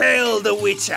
Kill the Witcher!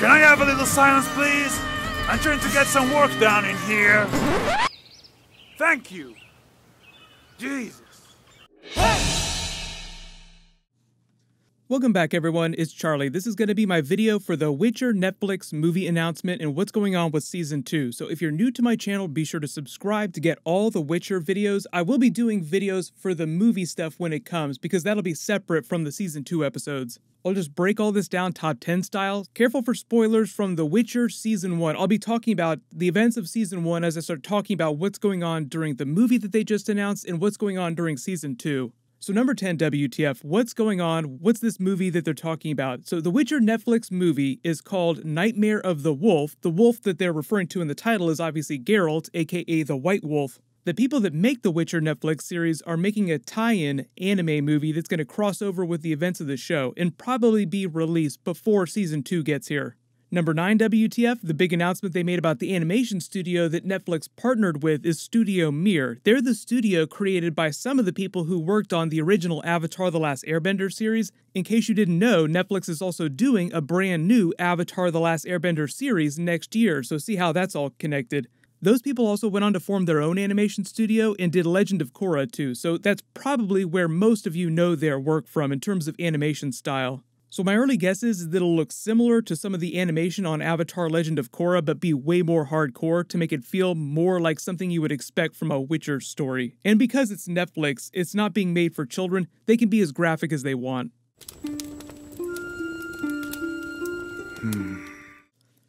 Can I have a little silence, please? I'm trying to get some work done in here. Thank you. Jesus. Welcome back, everyone. It's Charlie. This is going to be my video for the Witcher Netflix movie announcement and what's going on with Season 2. So if you're new to my channel, be sure to subscribe to get all the Witcher videos. I will be doing videos for the movie stuff when it comes because that'll be separate from the Season 2 episodes. I'll just break all this down top 10 style. Careful for spoilers from The Witcher Season 1. I'll be talking about the events of Season 1 as I start talking about what's going on during the movie that they just announced and what's going on during Season 2. So, number 10, WTF, what's going on? What's this movie that they're talking about? So, the Witcher Netflix movie is called Nightmare of the Wolf. The wolf that they're referring to in the title is obviously Geralt, aka the White Wolf. The people that make the Witcher Netflix series are making a tie in anime movie that's going to cross over with the events of the show and probably be released before season 2 gets here. Number 9 WTF, the big announcement they made about the animation studio that Netflix partnered with is Studio Mir. They're the studio created by some of the people who worked on the original Avatar The Last Airbender series. In case you didn't know, Netflix is also doing a brand new Avatar The Last Airbender series next year, so see how that's all connected. Those people also went on to form their own animation studio and did Legend of Korra too, so that's probably where most of you know their work from in terms of animation style. So my early guess is that it'll look similar to some of the animation on Avatar Legend of Korra, but be way more hardcore to make it feel more like something you would expect from a Witcher story. And because it's Netflix, it's not being made for children, they can be as graphic as they want. Hmm.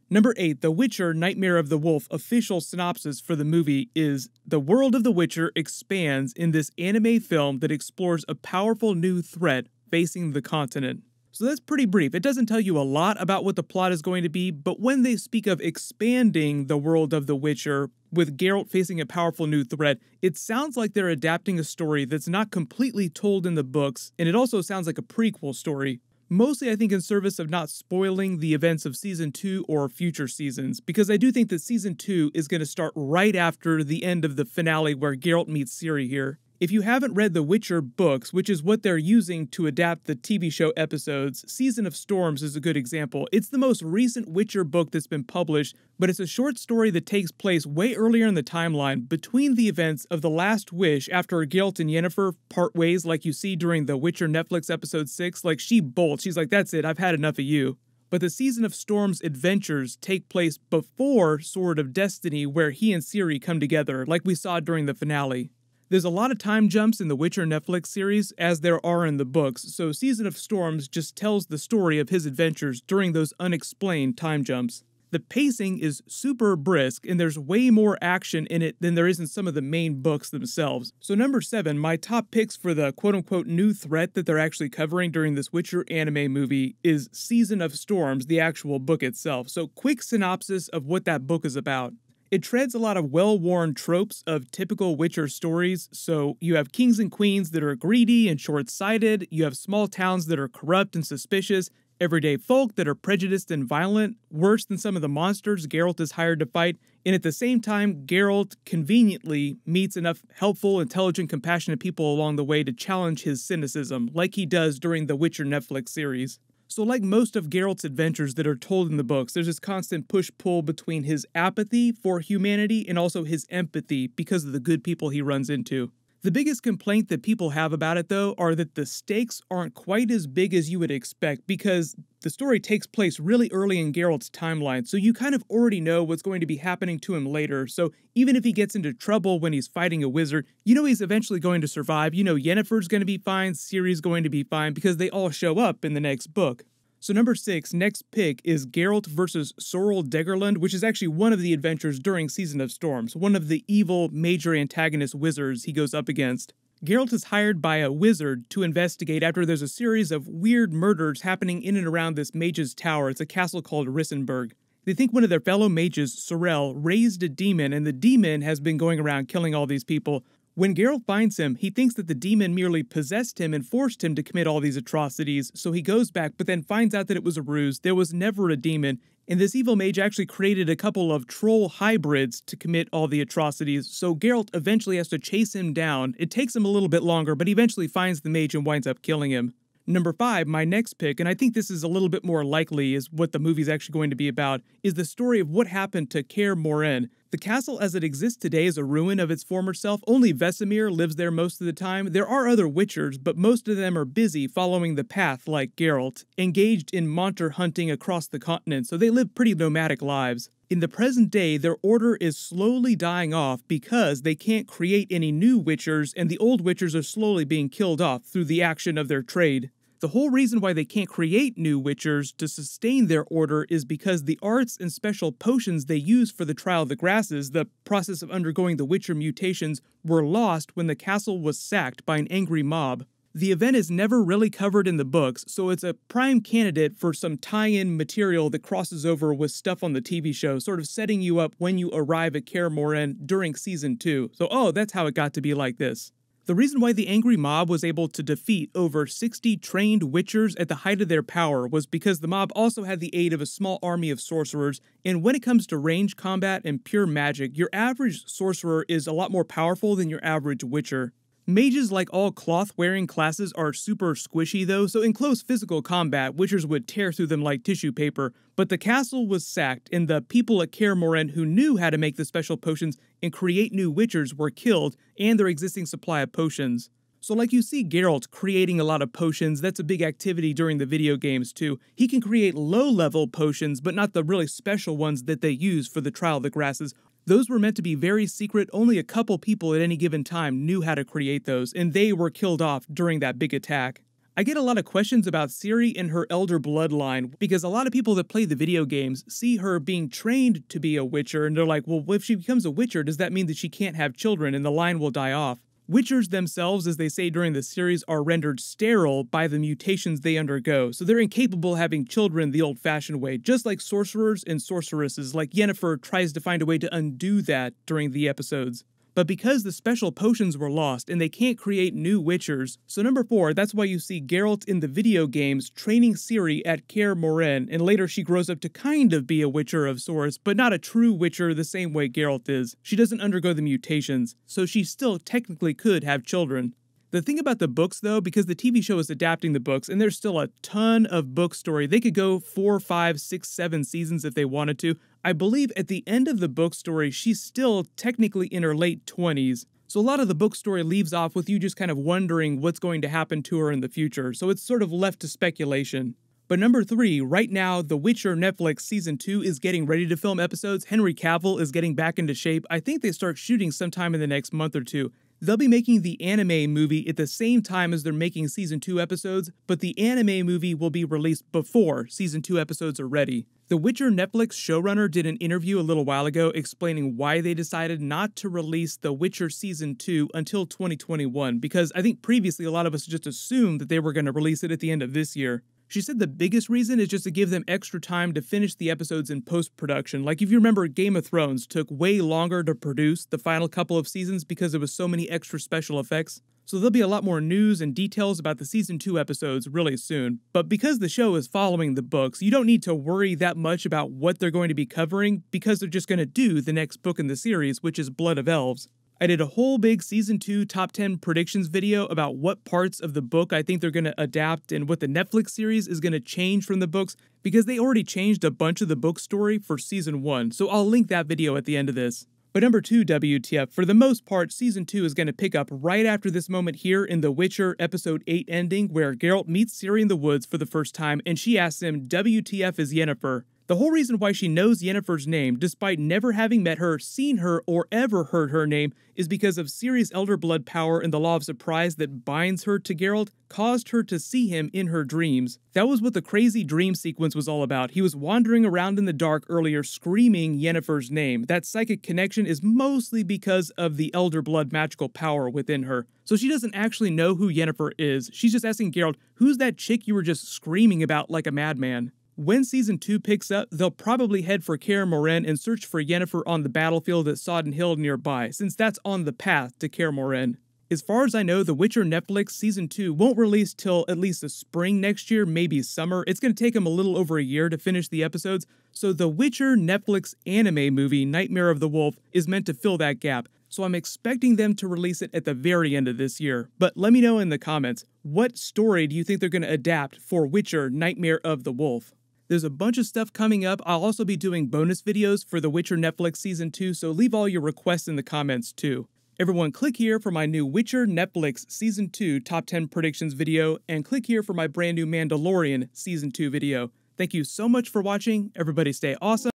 Number 8, The Witcher Nightmare of the Wolf official synopsis for the movie is The world of The Witcher expands in this anime film that explores a powerful new threat facing the continent. So that's pretty brief. It doesn't tell you a lot about what the plot is going to be, but when they speak of expanding the world of The Witcher with Geralt facing a powerful new threat, it sounds like they're adapting a story that's not completely told in the books, and it also sounds like a prequel story mostly I think in service of not spoiling the events of season 2 or future seasons, because I do think that season 2 is going to start right after the end of the finale where Geralt meets Ciri here. If you haven't read the Witcher books, which is what they're using to adapt the TV show episodes, Season of Storms is a good example. It's the most recent Witcher book that's been published, but it's a short story that takes place way earlier in the timeline between the events of The Last Wish after Geralt and Yennefer part ways like you see during the Witcher Netflix episode 6. Like she bolts, she's like, that's it, I've had enough of you but the Season of Storm's adventures take place before Sword of Destiny, where he and Ciri come together, like we saw during the finale. There's a lot of time jumps in the Witcher Netflix series, as there are in the books, so Season of Storms just tells the story of his adventures during those unexplained time jumps. The pacing is super brisk, and there's way more action in it than there is in some of the main books themselves. So, number seven, my top picks for the quote unquote new threat that they're actually covering during this Witcher anime movie is Season of Storms, the actual book itself. So, quick synopsis of what that book is about. It treads a lot of well worn tropes of typical Witcher stories. So you have kings and queens that are greedy and short sighted, you have small towns that are corrupt and suspicious, everyday folk that are prejudiced and violent, worse than some of the monsters Geralt is hired to fight, and at the same time, Geralt conveniently meets enough helpful, intelligent, compassionate people along the way to challenge his cynicism, like he does during the Witcher Netflix series. So, like most of Geralt's adventures that are told in the books, there's this constant push pull between his apathy for humanity and also his empathy because of the good people he runs into. The biggest complaint that people have about it, though, are that the stakes aren't quite as big as you would expect because the story takes place really early in Geralt's timeline, so you kind of already know what's going to be happening to him later. So even if he gets into trouble when he's fighting a wizard, you know he's eventually going to survive. You know Yennefer's going to be fine, Ciri's going to be fine because they all show up in the next book. So number six, next pick is Geralt versus Sorel Degerlund, which is actually one of the adventures during Season of Storms, one of the evil major antagonist wizards he goes up against. Geralt is hired by a wizard to investigate after there's a series of weird murders happening in and around this mage's tower. It's a castle called Rissenburg. They think one of their fellow mages, Sorel, raised a demon, and the demon has been going around killing all these people. When Geralt finds him, he thinks that the demon merely possessed him and forced him to commit all these atrocities, so he goes back but then finds out that it was a ruse. There was never a demon, and this evil mage actually created a couple of troll hybrids to commit all the atrocities, so Geralt eventually has to chase him down. It takes him a little bit longer, but he eventually finds the mage and winds up killing him. Number five, my next pick, and I think this is a little bit more likely is what the movie's actually going to be about, is the story of what happened to Kaer Morhen. The castle as it exists today is a ruin of its former self. Only Vesemir lives there most of the time. There are other Witchers, but most of them are busy following the path like Geralt, engaged in monster hunting across the continent, so they live pretty nomadic lives. In the present day, their order is slowly dying off because they can't create any new Witchers, and the old Witchers are slowly being killed off through the action of their trade. The whole reason why they can't create new Witchers to sustain their order is because the arts and special potions they use for the Trial of the Grasses, the process of undergoing the Witcher mutations, were lost when the castle was sacked by an angry mob. The event is never really covered in the books, so it's a prime candidate for some tie in material that crosses over with stuff on the TV show, sort of setting you up when you arrive at Kaer Morhen during season 2. So, oh, that's how it got to be like this. The reason why the angry mob was able to defeat over 60 trained witchers at the height of their power was because the mob also had the aid of a small army of sorcerers, and when it comes to range combat and pure magic, your average sorcerer is a lot more powerful than your average witcher. Mages, like all cloth wearing classes, are super squishy though, so in close physical combat, Witchers would tear through them like tissue paper. But the castle was sacked, and the people at Kaer Morhen who knew how to make the special potions and create new Witchers were killed, and their existing supply of potions. So, like you see Geralt creating a lot of potions, that's a big activity during the video games too. He can create low level potions, but not the really special ones that they use for the Trial of the Grasses those were meant to be very secret, only a couple people at any given time knew how to create those, and they were killed off during that big attack. I get a lot of questions about Ciri and her elder bloodline because a lot of people that play the video games see her being trained to be a Witcher and they're like, well, if she becomes a Witcher, does that mean that she can't have children and the line will die off? Witchers themselves, as they say during the series, are rendered sterile by the mutations they undergo, so they're incapable of having children the old fashioned way, just like sorcerers and sorceresses, like Yennefer tries to find a way to undo that during the episodes. But because the special potions were lost and they can't create new Witchers, so number 4, that's why you see Geralt in the video games training Ciri at Kaer Morhen, and later she grows up to kind of be a Witcher of sorts, but not a true Witcher the same way Geralt is. She doesn't undergo the mutations, so she still technically could have children. The thing about the books, though, because the TV show is adapting the books, and there's still a ton of book story, they could go four, five, six, seven seasons if they wanted to. I believe at the end of the book story, she's still technically in her late 20s. So a lot of the book story leaves off with you just kind of wondering what's going to happen to her in the future, so it's sort of left to speculation. But number three, right now, The Witcher Netflix season two is getting ready to film episodes. Henry Cavill is getting back into shape. I think they start shooting sometime in the next month or two. They'll be making the anime movie at the same time as they're making season 2 episodes, but the anime movie will be released before season 2 episodes are ready. The Witcher Netflix showrunner did an interview a little while ago explaining why they decided not to release The Witcher Season 2 until 2021, because I think previously a lot of us just assumed that they were going to release it at the end of this year. She said the biggest reason is just to give them extra time to finish the episodes in post production. Like, if you remember, Game of Thrones took way longer to produce the final couple of seasons because there was so many extra special effects. So there'll be a lot more news and details about the season 2 episodes really soon. But because the show is following the books, you don't need to worry that much about what they're going to be covering because they're just going to do the next book in the series, which is Blood of Elves. I did a whole big season 2 top 10 predictions video about what parts of the book I think they're going to adapt and what the Netflix series is going to change from the books because they already changed a bunch of the book story for season 1, so I'll link that video at the end of this. But number 2 WTF, for the most part, season 2 is going to pick up right after this moment here in The Witcher episode 8 ending where Geralt meets Ciri in the woods for the first time and she asks him WTF is Yennefer. The whole reason why she knows Yennefer's name, despite never having met her, seen her, or ever heard her name, is because of Ciri's elder blood power and the law of surprise that binds her to Geralt, caused her to see him in her dreams. That was what the crazy dream sequence was all about. He was wandering around in the dark earlier screaming Yennefer's name. That psychic connection is mostly because of the elder blood magical power within her. So she doesn't actually know who Yennefer is. She's just asking Geralt, who's that chick you were just screaming about like a madman? When season 2 picks up, they'll probably head for Kaer and search for Yennefer on the battlefield at Sodden Hill nearby, since that's on the path to Kaer. As far as I know, The Witcher Netflix season 2 won't release till at least the spring next year, maybe summer. It's going to take them a little over a year to finish the episodes, so The Witcher Netflix anime movie Nightmare of the Wolf is meant to fill that gap. So I'm expecting them to release it at the very end of this year. But let me know in the comments, what story do you think they're going to adapt for Witcher Nightmare of the Wolf? There's a bunch of stuff coming up. I'll also be doing bonus videos for The Witcher Netflix Season 2, so leave all your requests in the comments too. Everyone, click here for my new Witcher Netflix Season 2 Top 10 Predictions video, and click here for my brand new Mandalorian Season 2 video. Thank you so much for watching. Everybody stay awesome.